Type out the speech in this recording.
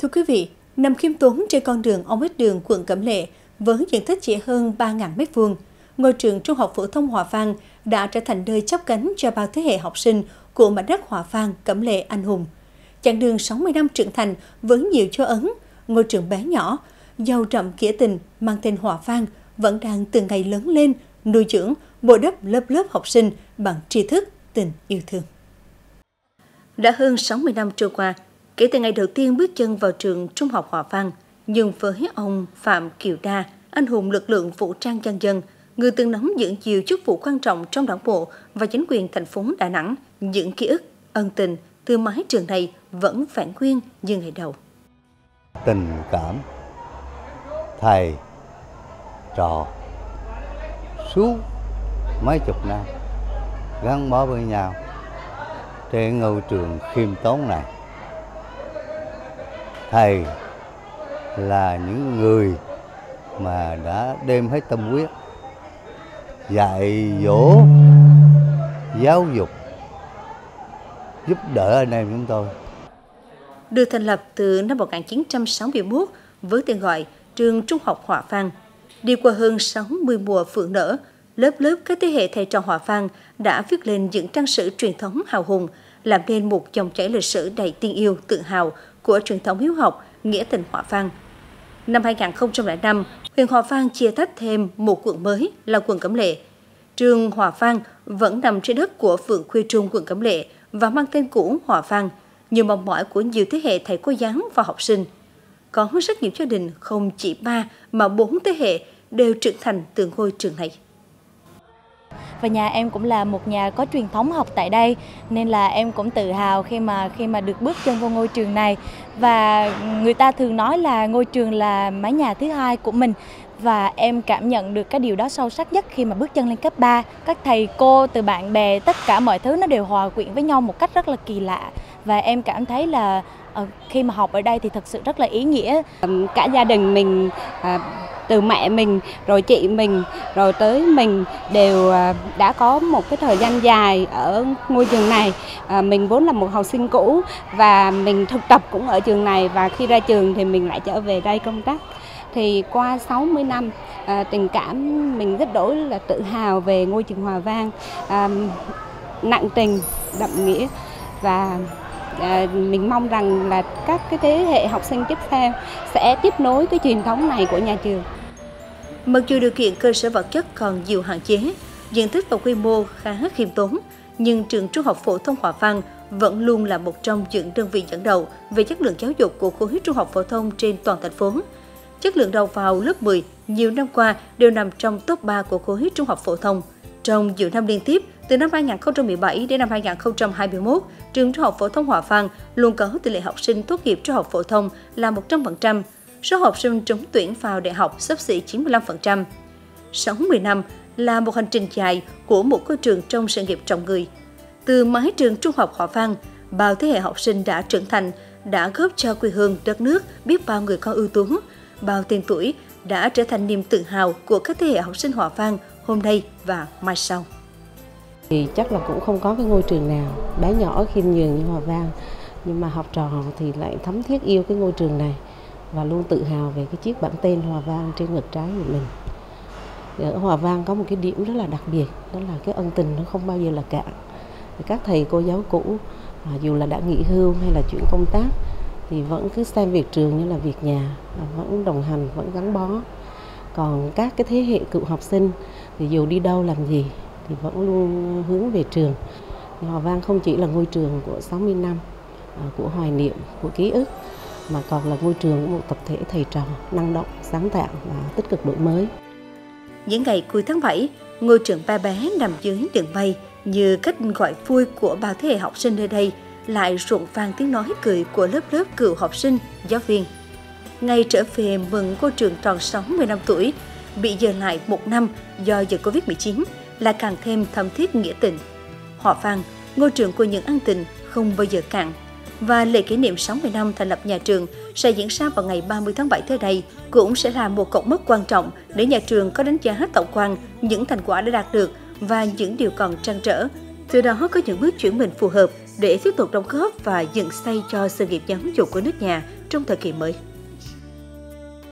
Thưa quý vị, nằm khiêm tốn trên con đường ông Ích Đường, quận Cẩm Lệ, với diện tích chỉ hơn 3.000 m2, ngôi trường Trung học phổ thông Hòa Vang đã trở thành nơi chắp cánh cho bao thế hệ học sinh của mảnh đất Hòa Vang, Cẩm Lệ anh hùng. Chặng đường 60 năm trưởng thành với nhiều cho ấn, ngôi trường bé nhỏ, giàu đậm nghĩa tình mang tên Hòa Vang vẫn đang từng ngày lớn lên, nuôi dưỡng, bồi đắp lớp lớp học sinh bằng tri thức, tình yêu thương. Đã hơn 60 năm trôi qua, kể từ ngày đầu tiên bước chân vào trường Trung học Hòa Văn, nhưng với ông Phạm Kiều Đa, anh hùng lực lượng vũ trang nhân dân, người từng nắm giữ nhiều chức vụ quan trọng trong đảng bộ và chính quyền thành phố Đà Nẵng, những ký ức, ân tình từ mái trường này vẫn phản nguyên như ngày đầu. Tình cảm, thầy, trò, suốt mấy chục năm gắn bó với nhau trên ngôi trường khiêm tốn này. Thầy là những người mà đã đem hết tâm huyết dạy dỗ giáo dục giúp đỡ anh em chúng tôi. Được thành lập từ năm 1961 với tên gọi Trường Trung học Hòa Phan. Đi qua hơn 60 mùa phượng nở, lớp lớp các thế hệ thầy trò Hòa Phan đã viết lên những trang sử truyền thống hào hùng, làm nên một dòng chảy lịch sử đầy tiên yêu, tự hào của truyền thống hiếu học, nghĩa tình Hòa Phan. Năm 2005, huyện Hòa Vang chia tách thêm một quận mới là quận Cẩm Lệ. Trường Hòa Vang vẫn nằm trên đất của phường Khuê Trung quận Cẩm Lệ và mang tên cũ Hòa Vang, như mong mỏi của nhiều thế hệ thầy cô giáo và học sinh. Có rất nhiều gia đình không chỉ ba mà bốn thế hệ đều trưởng thành từ ngôi trường này và nhà em cũng là một nhà có truyền thống học tại đây, nên là em cũng tự hào khi mà khi mà được bước chân vào ngôi trường này. Và người ta thường nói là ngôi trường là mái nhà thứ hai của mình. Và em cảm nhận được cái điều đó sâu sắc nhất khi mà bước chân lên cấp 3. Các thầy cô, từ bạn bè, tất cả mọi thứ nó đều hòa quyện với nhau một cách rất là kỳ lạ và em cảm thấy là ờ, khi mà học ở đây thì thật sự rất là ý nghĩa. Cả gia đình mình à, từ mẹ mình rồi chị mình rồi tới mình đều à, đã có một cái thời gian dài ở ngôi trường này. À, mình vốn là một học sinh cũ và mình thực tập cũng ở trường này và khi ra trường thì mình lại trở về đây công tác. Thì qua 60 năm à, tình cảm mình rất đổi là tự hào về ngôi trường Hòa Vang. À, nặng tình đậm nghĩa và à, mình mong rằng là các cái thế hệ học sinh tiếp theo sẽ tiếp nối cái truyền thống này của nhà trường. Mặc dù điều kiện cơ sở vật chất còn nhiều hạn chế, diện tích và quy mô khá khiêm tốn, nhưng trường Trung học phổ thông Hòa Văn vẫn luôn là một trong những đơn vị dẫn đầu về chất lượng giáo dục của khối trung học phổ thông trên toàn thành phố. Chất lượng đầu vào lớp 10 nhiều năm qua đều nằm trong top 3 của khối trung học phổ thông. Trong nhiều năm liên tiếp, từ năm 2017 đến năm 2021, trường Trung học phổ thông Hòa Phan luôn có tỷ lệ học sinh tốt nghiệp trung học phổ thông là 100%, số học sinh trúng tuyển vào đại học sắp xỉ 95%. 60 năm là một hành trình dài của một ngôi trường trong sự nghiệp trọng người. Từ mái trường trung học Hòa Phan bao thế hệ học sinh đã trưởng thành, đã góp cho quê hương đất nước biết bao người con ưu tú, bao tên tuổi đã trở thành niềm tự hào của các thế hệ học sinh Hòa Phan hôm nay và mai sau. Thì chắc là cũng không có cái ngôi trường nào bé nhỏ khiêm nhường như Hòa Vang, nhưng mà học trò thì lại thấm thiết yêu cái ngôi trường này và luôn tự hào về cái chiếc bản tên Hòa Vang trên ngực trái của mình. Ở Hòa Vang có một cái điểm rất là đặc biệt, đó là cái ân tình nó không bao giờ là cạn. Các thầy cô giáo cũ, à, dù là đã nghỉ hưu hay là chuyển công tác, thì vẫn cứ xem việc trường như là việc nhà, à, vẫn đồng hành, vẫn gắn bó. Còn các cái thế hệ cựu học sinh thì dù đi đâu làm gì thì vẫn luôn hướng về trường. Hòa Vang không chỉ là ngôi trường của 60 năm, à, của hoài niệm, của ký ức, mà còn là ngôi trường của một tập thể thầy trò năng động, sáng tạo và tích cực đổi mới. Những ngày cuối tháng 7, ngôi trường Ba Bé nằm dưới đường bay như cách gọi vui của bao thế hệ học sinh nơi đây lại rộn vang tiếng nói cười của lớp lớp cựu học sinh, giáo viên. Ngày trở về mừng cô trường tròn 60 năm tuổi, bị dời lại một năm do dịch Covid-19 là càng thêm thâm thiết nghĩa tình. Họ vang, ngôi trường của những an tình không bao giờ cạn và lễ kỷ niệm 60 năm thành lập nhà trường sẽ diễn ra vào ngày 30 tháng 7 tới đây cũng sẽ là một cột mốc quan trọng để nhà trường có đánh giá hết tổng quan những thành quả đã đạt được và những điều còn trăn trở. Từ đó có những bước chuyển mình phù hợp để tiếp tục đóng góp và dựng xây cho sự nghiệp giáo dục của nước nhà trong thời kỳ mới.